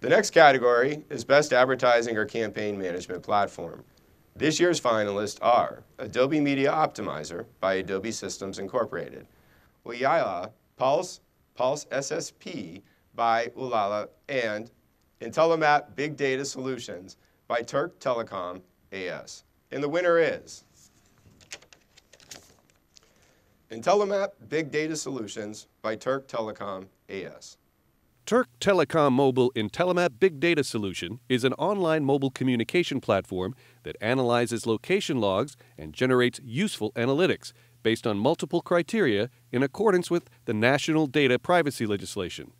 The next category is Best Advertising or Campaign Management Platform. This year's finalists are Adobe Media Optimizer by Adobe Systems Incorporated, Ooyala Pulse, Pulse SSP by Ooyala, and IntelliMap Big Data Solutions by Türk Telekom AS. And the winner is IntelliMap Big Data Solutions by Türk Telekom AS. Türk Telekom Mobile IntelliMap Big Data Solution is an online mobile communication platform that analyzes location logs and generates useful analytics based on multiple criteria in accordance with the national data privacy legislation.